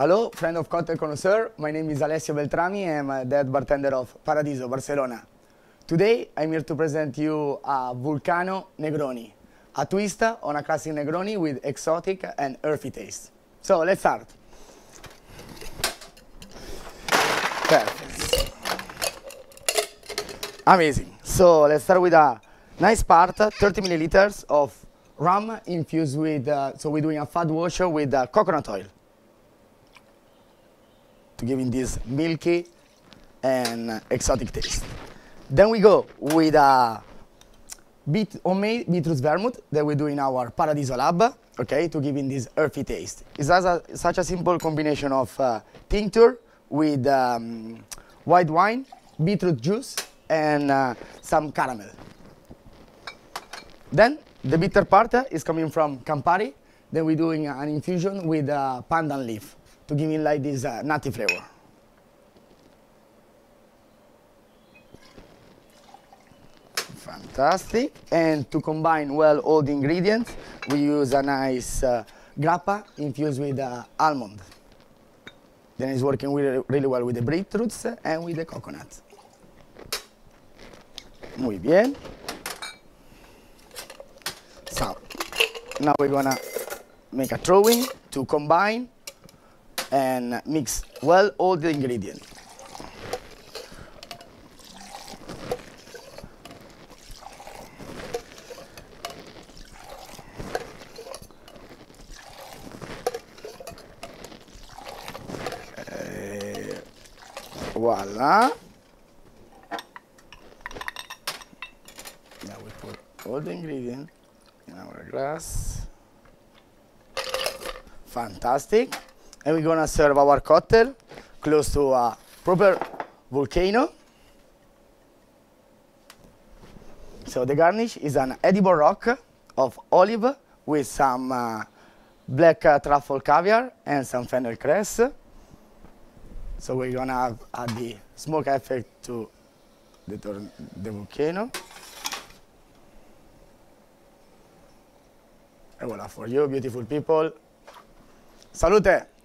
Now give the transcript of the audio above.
Hello, friend of cocktail connoisseur. My name is Alessio Beltrami. I'm a dead bartender of Paradiso, Barcelona. Today, I'm here to present you a Vulcano Negroni, a twist on a classic Negroni with exotic and earthy taste. So let's start. Perfect. Amazing. So let's start with a nice part, 30 milliliters of rum infused with, uh, so we're doing a fat washer with uh, coconut oil to give it this milky and exotic taste. Then we go with a beet, homemade beetroot vermouth that we do in our Paradiso lab, okay, to give it this earthy taste. It's a, such a simple combination of uh, tincture with um, white wine, beetroot juice, and uh, some caramel. Then the bitter part is coming from Campari. Then we're doing an infusion with uh, pandan leaf to give me like this uh, nutty flavor. Fantastic. And to combine well all the ingredients, we use a nice uh, grappa infused with uh, almond. Then it's working really, really well with the beetroots and with the coconut. Muy bien. So, now we're gonna make a throwing to combine and mix well all the ingredients. Eh, voila. Now we put all the ingredients in our glass. Fantastic. And we're gonna serve our cocktail close to a proper volcano. So the garnish is an edible rock of olive with some uh, black uh, truffle caviar and some fennel cress. So we're gonna have, add the smoke effect to the, the volcano. And voila, for you beautiful people. Salute!